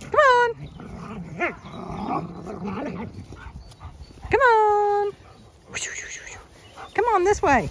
Come on. Come on. Come on this way.